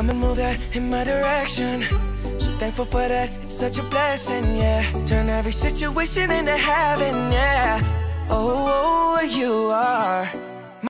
come and move that in my direction. So thankful for that, it's such a blessing, yeah. Turn every situation into heaven, yeah. Oh, oh, oh you